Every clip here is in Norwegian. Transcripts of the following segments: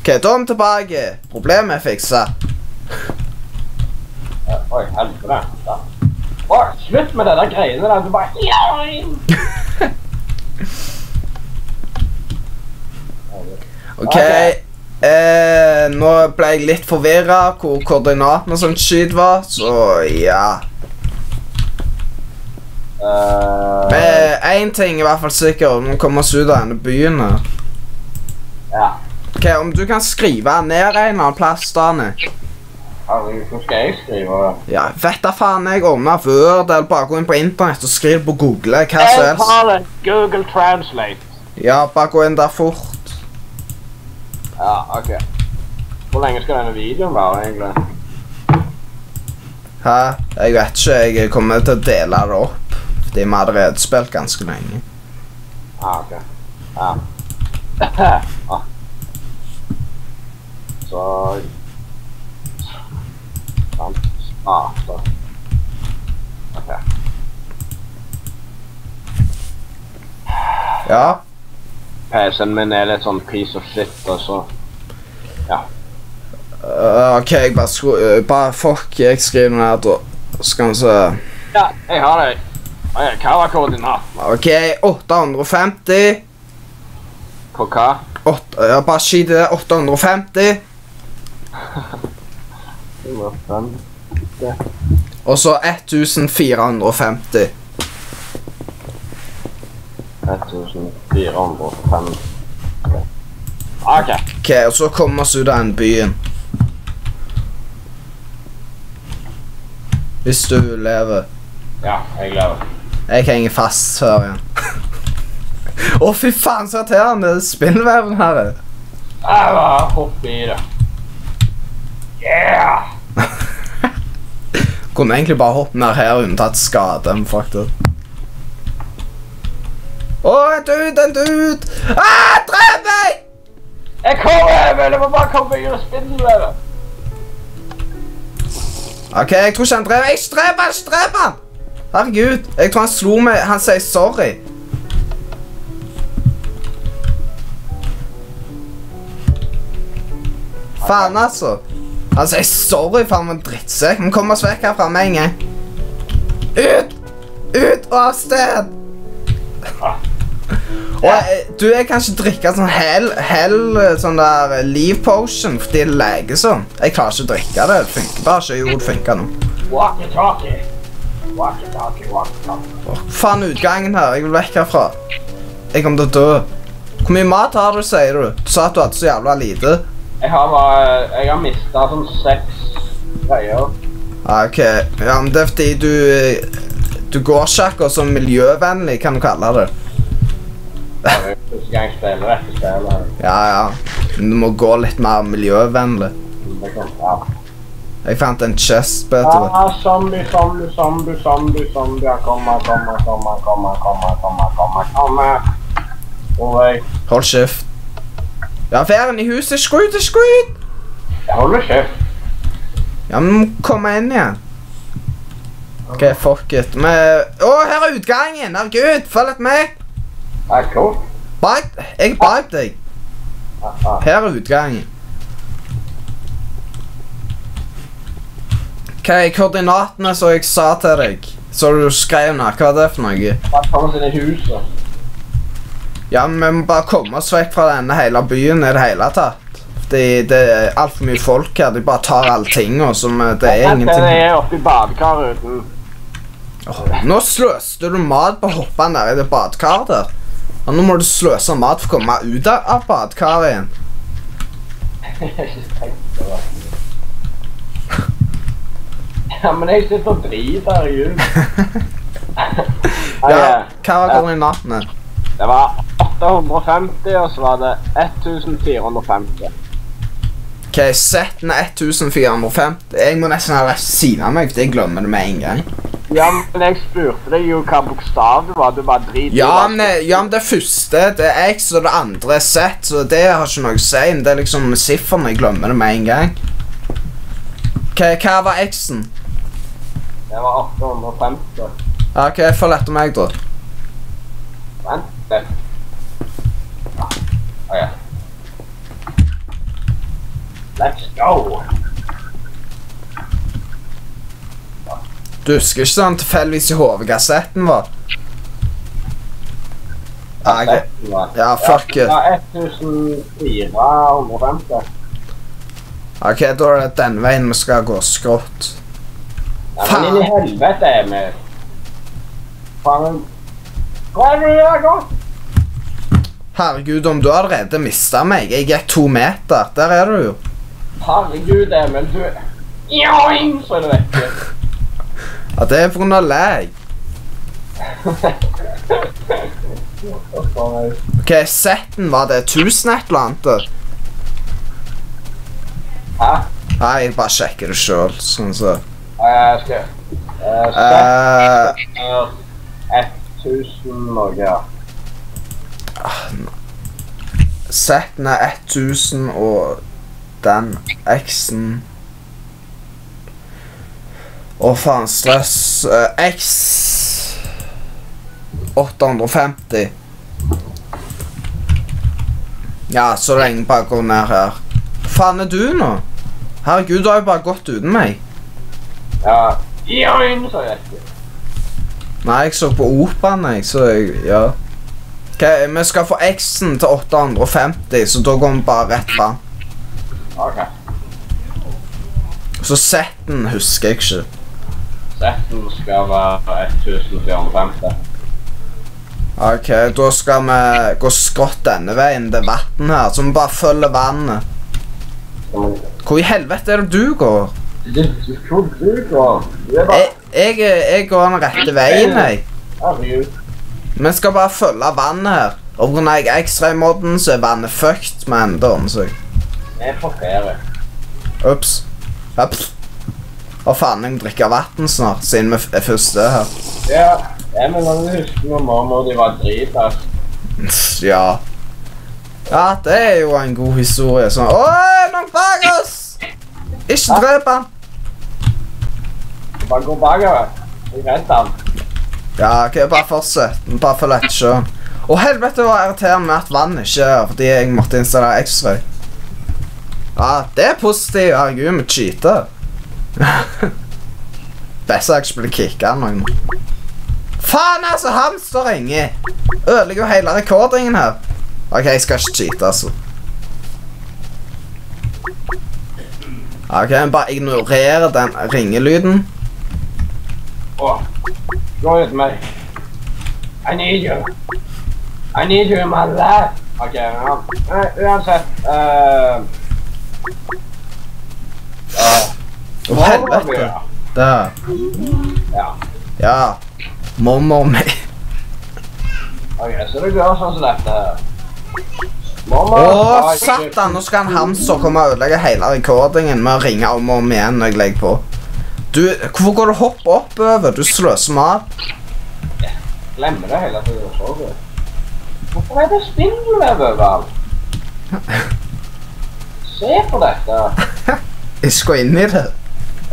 OK, da er vi tilbake. Problemet er fiksa. Oi, helvete. Slutt med denne greiene der. Du bare ja. OK. Ok. Eh, nå ble jeg litt forvirra hvor koordinatene og sånt skit var, så ja. Eh, Men én ting er i hvert fall sikker, vi kommer oss ut av denne byen ja. Ok, Om du kan skrive ned en eller annen plass, Dani hvor skal jeg skrive? Ja, vet da faen jeg om det Word, eller bare gå inn på internett og skriv på Google hva som Jeg helst. tar det. Google Translate. Ja, bare gå inn der fort. Ja, ok. Hvor lenge skal denne videoen være, egentlig? Hæ? Jeg vet ikke. Jeg kommer til å dele det opp. Fordi vi har allerede spilt ganske lenge. Ah, ok. Ja. ah. Så... Sant. Ah, så... Ok. Ja. PC-en min er litt sånn piece of shit, og så... øh, OK, jeg bare skru... uh, bare fuck, jeg skriver noe her, da. Skal vi se Ja, jeg har det. Hva er var koordinaten? OK, 850. På hva? 8, ja, bare skit i det. 850. 105. Og så 1450. 1450. Ok. OK, og så kommer vi oss ut av den byen. Hvis du lever. Ja, jeg lever. Jeg henger fast igjen. Å, fy faen, så irriterende Spinnveven her er. Jeg bare hopper i det. Yeah! Kunne egentlig bare hoppe ned her uten tatt skade. faktisk. fuck det. Å, en dude, en dude! Ah, drep meg! Jeg kommer! Jeg må bare komme meg ut av spindelvevet. OK, jeg tror ikke han drev Jeg streper han! Drep han! Herregud. Jeg tror han slo meg. Han sier sorry. Faen, altså. Han sier sorry for han var en drittsekk. Vi kommer oss vekk herfra med en gang. Ut! Ut og av sted! Og jeg, du jeg kan ikke drikke sånn hell, hell sånn der eh, leave potion fordi det leger sånn. Jeg klarer ikke å drikke det. Det funker bare ikke. Jo, det funker nå. Walkie-talkie. Walkie-talkie, walkie-talkie. Faen utgangen her. Jeg vil vekk herfra. Jeg kommer til å dø. Hvor mye mat har du, sier du? Du sa at du hadde så jævla lite. Jeg har bare... Jeg har mistet sånn seks greier. Ah, ok. Ja, men det er fordi du eh, Du går ikke akkurat som miljøvennlig, kan du kalle det. Er første gang spiller dette spillet. Ja, ja. Men du må gå litt mer miljøvennlig. Ja. Jeg fant en chest, vet du. Ah, zombie, zombie, zombie, zombie, zombie. Kommer, kommer, kommer, kommer, kommer, kommer, kommer, kommer. Oi. Hold kjeft. Ja, væren i huset. Skryt, skryt! Jeg holder kjeft. Ja, men kom må komme inn igjen. OK, fuck it. Vi Å, her er utgangen! Herregud, følg etter meg. Det er kult. Bak Jeg bak deg. Her er utgangen. Hva er koordinatene som jeg sa til deg? Så du skrev ned. Hva er det for noe? Bare komme seg inn i huset. Ja, men vi må bare komme oss vekk fra denne hele byen i det hele tatt. Det, det er altfor mye folk her. De bare tar alle tingene som eh, Det er ingenting Det er oppi badekaret uten. Åh, Nå sløste du mat på å hoppe nedi det badekaret der. Og nå må du sløse mat for å komme ut av badekaret. Ja, men jeg sitter og driter, herregud. Ja, hva var koordinatene? Det var 850, og så var det 1450. Ok, setten er 1450. Jeg må nesten ha siden av meg, for jeg glemmer det med en gang. Ja, men jeg spurte deg jo hva bokstav det var. Du bare driter i Ja, men, eh, ja, men det første det er X, og det andre er Z, så det har ikke noe å si. Men det er liksom siffrene jeg glemmer det med en gang. Hva, hva var X-en? Det var 850. OK, følg etter meg, da. Vent litt. Ja. Å ja. Let's go. Du husker ikke sånn tilfeldigvis i hodet vår? Ja, jeg, Ja, fuck it. Ja, 1450. OK, da er det den veien vi skal gå skrått. Ja, men inn i helvete er vi. Faen. Hva er det du gjør? Herregud, om du allerede mista meg. Jeg gikk to meter. Der er du jo. Herregud, Emil, du Joing, så er det vekke. Ja, det er pga. lag. OK, setten, var det 1000 et eller annet? Hæ? Nei, jeg bare sjekker det sjøl, sånn så. Jeg skal uh, Eh, 1000 noe, ja. setten er 1000, og den X-en Å, faen, stress. Uh, X 850. Ja, så lenge bare går ned her. Hva Faen er du nå? Herregud, du har jo bare gått uten meg. Ja. Joing, så jeg ikke. Nei, jeg så på operaen, jeg, så jeg Ja. Ok, Vi skal få X-en til 850, så da går vi bare rett fram. OK. Så Z-en husker jeg ikke. Setten skal være 1450. Ok, da skal vi gå skrått denne veien. Det er vann her, så vi bare følger vannet. Hvor i helvete er det du går? Hvor du går Jeg, jeg, jeg går den rette veien, jeg. Vi skal bare følge vannet her. Og pga. jeg X-ray-modden, så er vannet fucked med enderen, så Vi er på ferie. Ups. Å faen, jeg må drikke vann snart, siden vi er først er her. Ja, jeg når du husker når mormor de var dritas. Ja. Ja, det er jo en god historie. Sånn Oi, noen bak oss! Ikke drep han. Bare gå bakover. Jeg redder han. Ja, ok, bare fortsett. Bare følg etter sjøen. Å, helvete, det var irriterende med at vann ikke er her, fordi jeg måtte installere X-ray. Ja, det er positivt. Herregud, vi cheater. Ikke blir kicka noen. Faen, altså! Hamster ringer. Ødelegger jo hele rekordingen her. OK, jeg skal ikke cheate, altså. OK, bare ignorerer den ringelyden. Åh, gå ut meg. I need you. I need you in my life. Ok, ja. Uansett. Uh, Å, helvete. Der. Ja. Ja. og meg. Ok, så det går sånn som dette. her. Mamma, Å, satan! Nå skal han Hamster komme og ødelegge hele rekordingen med å ringe om og om igjen når jeg legger på. Du, Hvorfor går du hopp oppover? Du sløser mat. Glemmer det hele tiden. Hvorfor er det spindelvev overalt? Se på dette. jeg skal inn i det.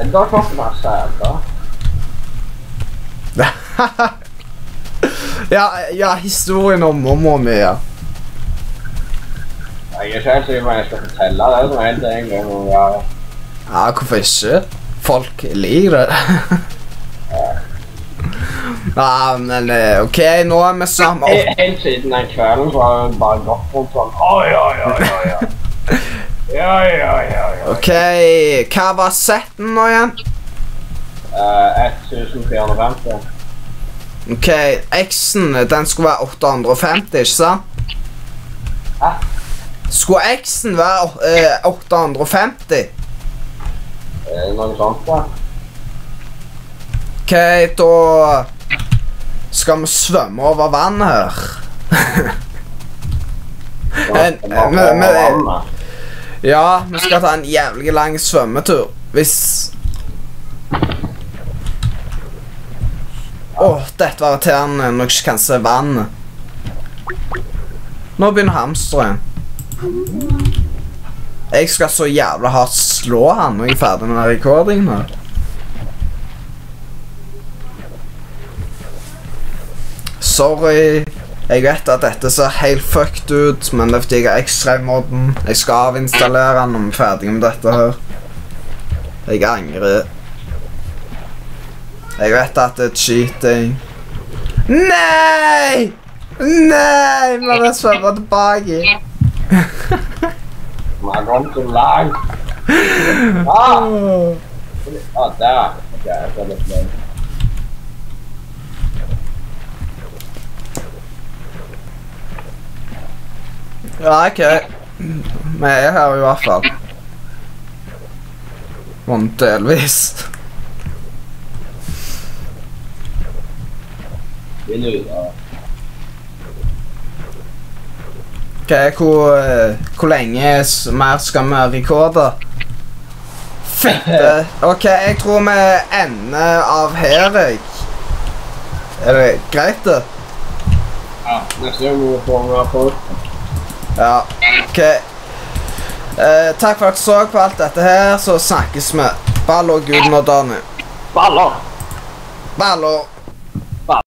Enda klokken har da? ja, ja, historien om mamma mi, ja. Jeg er ikke helt sikker på om jeg skal fortelle det som helt egentlig må være. Ja, hvorfor ikke? Folk liker det. ja, men eh, OK, nå er vi sammen. Helt siden den kvelden så har jeg bare gått rundt sånn Oi, oi, oi, oi, oi. Ja, ja, ja, ja. OK, hva var setten nå igjen? Eh, 1450. OK, X-en den skulle være 850, ikke sant? Hæ? Skulle X-en være uh, 850? Eh, noe sånt da. OK, da skal vi svømme over vannet her. Så, En- det ja, vi skal ta en jævlig lang svømmetur. Hvis Åh, dette var irriterende når jeg ikke kan se vannet. Nå begynner hamsteren. Jeg skal så jævla hardt slå han når jeg er ferdig med den recordingen her. Sorry. Jeg vet at dette ser helt fucked ut, men det er fordi jeg har X-ray-modden. Jeg skal avinstallere den når vi er ferdige med dette her. Jeg angrer. Jeg vet at det er cheating. Nei! Nei! Vi må svømme tilbake. Har kommet så langt. Ah! Ah, der. Ok, jeg skal litt mer. Ja, OK. Vi er her i hvert fall. Sånn delvis. Ok, hvor, eh, hvor lenge mer skal vi rekorde? Fitte. OK, jeg tror vi ender av her, jeg. Er det greit, det? Ja, neste gang må vi få med på Ja. OK. Eh, takk for at dere så på alt dette her, så snakkes vi. Ballo, Guden og Donny. baller. Ballo.